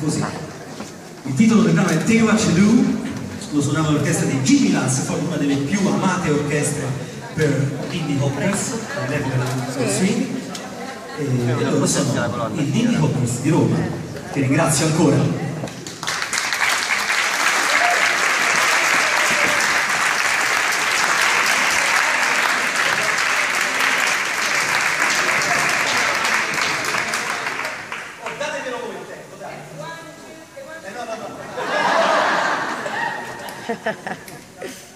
così. Il titolo del brano è Teo Acedou, lo suonava l'orchestra di Jimmy Lance, forse una delle più amate orchestre per Indie Hoppers, all'epoca del swing, e loro sono il Indie Hoppers di Roma, che ringrazio ancora. Ha ha ha.